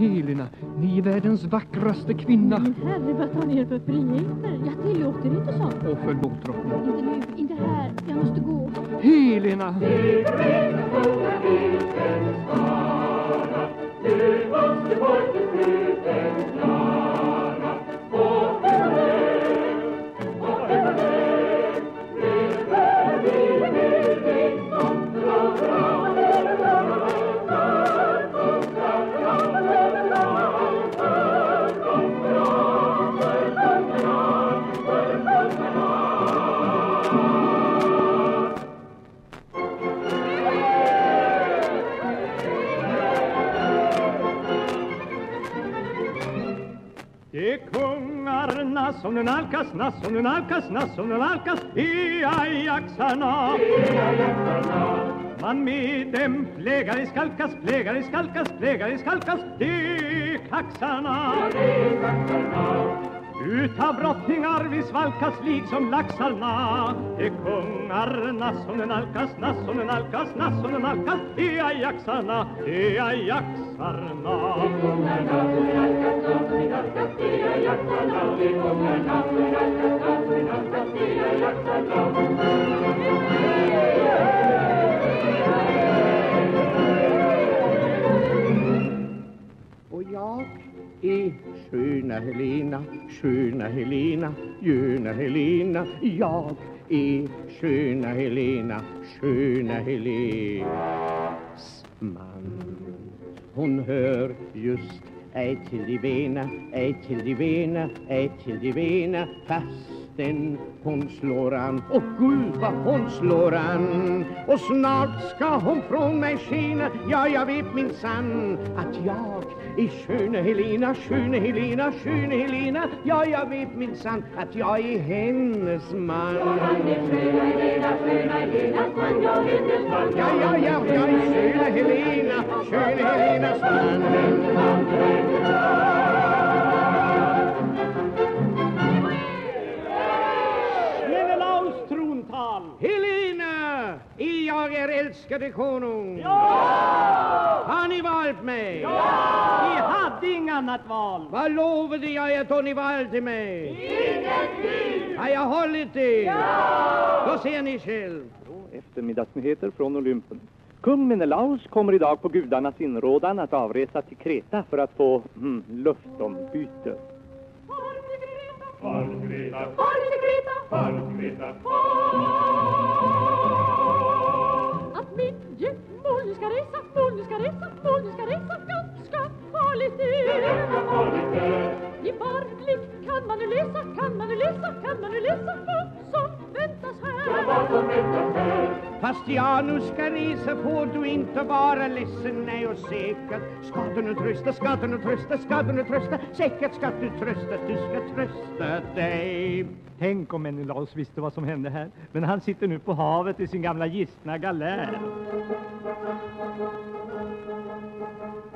Helena, ni är världens vackraste kvinna. Min herre, vad tar ni er för friheter? Jag tillåter inte sånt. Och förlåt drottning. Inte nu, inte här. Jag måste gå. Helena! Du måste folkets kungarna som nu nalkas, nass som nu nalkas, nass som nu nalkas i ajaxarna. Man med dem plägar i skalkas, plägar i skalkas, plägar i skalkas i kaxarna. Utav brottningar vi svalkas liksom laxarna. Det är kungarna som nu nalkas, nass som nu nalkas, nass som nu nalkas i ajaxarna, i ajaxarna. Och jag är sköna Helena, sköna Helena, sköna Helena. Jag är sköna Helena, sköna Helenas man. Hon hör just ej till de vena, ej till de vena, ej till de vena fastän hon slår an. Och Gud vad hon slår an! Och snart ska hon från mig skina, ja jag vet minsann att jag är sköne Helena, sköne Helena, sköne Helena, ja jag vet minsann att jag är hennes man. Ja, ja, ja, jag är sköne Helena, sköne Helenas man. Älskade konung. Ja! Har ni valt mig? Ja! Vi hade inget annat val. Vad lovade jag er då ni valde mig? Ingenting! Har jag hållit det? Ja! Då ser ni själv. Eftermiddagsnyheter från Olympen. Kung Menelaus kommer idag på gudarnas inrådan att avresa till Kreta för att få mm, luftombyte. Far till Kreta, far till Kreta, far till moln ska resa, moln ska resa, moln ska resa ganska farligt. I barblick kan man nu läsa, kan man nu läsa, kan man nu läsa vad som väntas Ja, här. vad som väntas här. Fast jag nu ska resa får du inte vara ledsen, nej och säkert ska du nu trösta, ska du nu trösta, ska du nu trösta, säkert ska du trösta, du ska trösta dig. Tänk om Menelaus visste vad som hände här. Men han sitter nu på havet i sin gamla gistna galär.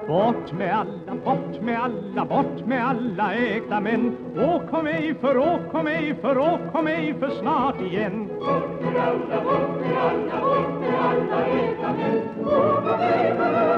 Bort med alla, bort med alla, bort med alla äkta män. Åk kom ej för, åk kom ej för, åk kom ej för snart igen. Bort med alla, bort med alla, bort med alla äkta män. Åh, vad är det